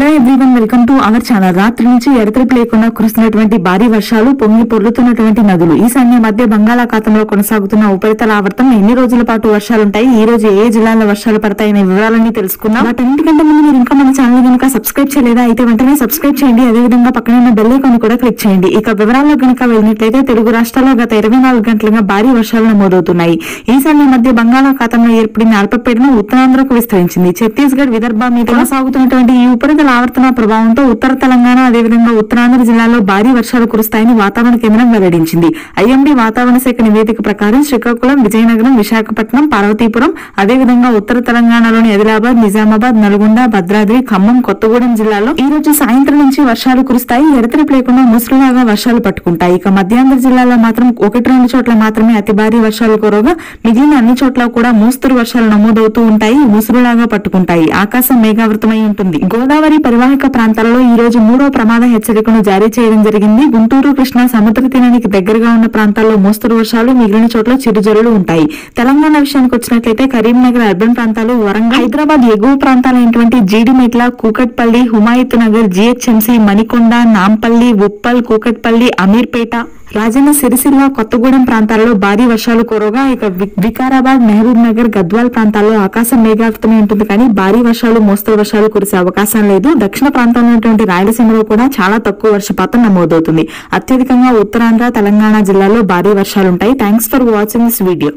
Hello everyone welcome to our channel రాత్రి నుంచి ఎడతెరిపి లేకుండా కురుస్తున్నటువంటి భారీ వర్షాలు పొంగి పొర్లుతున్నటువంటి నదులు. ఈ ఈశాన్య మధ్య బంగాళాఖాతంలో కొనసాగుతున్న ఉపరితల ఆవర్తం ఎన్ని రోజుల పాటు వర్షాలుంటాయి? ఈ రోజు ఏ జిల్లాల్లో వర్షాలు పడతాయనే వివరాలన్నీ తెలుసుకుందాం. వాటన్నిటికంటే ముందు మీరు ఇంకా మన ఛానల్ కనుక సబ్స్క్రైబ్ చేయలేదా? అయితే వెంటనే సబ్స్క్రైబ్ చేయండి. అదే విధంగా పక్కన ఉన్న బెల్ ఐకాన్ కూడా క్లిక్ చేయండి. ఇక వివరాల్లో కనుక వెళ్ళినట్లయితే తెలుగు రాష్ట్రాల్లో గత ఇరవై నాలుగు గంటలుగా భారీ వర్షాలు నమోదవుతున్నాయి. ఈశాన్య మధ్య బంగాళాఖాతంలో ఏర్పడిన అల్పపీడనం ఉత్తరాంధ్రకు విస్తరించింది. ఛత్తీస్గఢ్ విదర్భ మీద కొనసాగుతున్నటువంటి ఈ ఉపరితల ఆవర్తన ప్రభావంతో ఉత్తర తెలంగాణ అదేవిధంగా ఉత్తరాంధ్ర జిల్లాలో భారీ వర్షాలు కురుస్తాయని వాతావరణ కేంద్రం వెల్లడించింది. ఐఎండీ వాతావరణ శాఖ నివేదిక ప్రకారం శ్రీకాకుళం విజయనగరం విశాఖపట్నం పార్వతీపురం అదేవిధంగా ఉత్తర తెలంగాణలోని ఆదిలాబాద్ నిజామాబాద్ నల్గొండ భద్రాద్రి ఖమ్మం కొత్తగూడెం జిల్లాలో ఈ రోజు సాయంత్రం నుంచి వర్షాలు కురుస్తాయి. ఎడతెరపు లేకుండా ముసురులాగా వర్షాలు పట్టుకుంటాయి. ఇక మధ్యాంధ్ర జిల్లాలో మాత్రం ఒకటి రెండు చోట్ల మాత్రమే అతి భారీ వర్షాలు కురవగా మిగిలిన అన్ని చోట్ల కూడా మోస్తరు వర్షాలు నమోదవుతూ ఉంటాయి. ముసురులాగా పట్టుకుంటాయి. ఆకాశం మేఘావృతమై ఉంటుంది. గోదావరి పరివాహక ప్రాంతాల్లో ఈ రోజు మూడో ప్రమాద హెచ్చరికను జారీ చేయడం జరిగింది. గుంటూరు కృష్ణా సముద్ర తీరానికి దగ్గరగా ఉన్న ప్రాంతాల్లో మోస్తరు వర్షాలు మిగిలిన చోట్ల చిరుజల్లులు ఉంటాయి. తెలంగాణ విషయానికి వచ్చినట్లయితే కరీంనగర్ అర్బన్ ప్రాంతాలు వరంగల్ హైదరాబాద్ ఎగువ ప్రాంతాలైనటువంటి జీడిమెట్ల కూకట్పల్లి హుమాయత్ నగర్ జిహెచ్ఎంసీ మణికొండ నాంపల్లి ఉప్పల్ కూకట్పల్లి అమీర్పేట రాజన్న సిరిసిల్ల కొత్తగూడెం ప్రాంతాల్లో భారీ వర్షాలు కురవగా ఇక వి- వికారాబాద్ మహబూబ్ నగర్ గద్వాల్ ప్రాంతాల్లో ఆకాశం మేఘావృతమై ఉంటుంది కానీ భారీ వర్షాలు మోస్తరు వర్షాలు కురిసే అవకాశం లేదు. దక్షిణ ప్రాంతంలో ఉన్నటువంటి రాయలసీమలో కూడా చాలా తక్కువ వర్షపాతం నమోదవుతుంది. అత్యధికంగా ఉత్తరాంధ్ర తెలంగాణ జిల్లాల్లో భారీ వర్షాలుంటాయి. Thanks for watching this video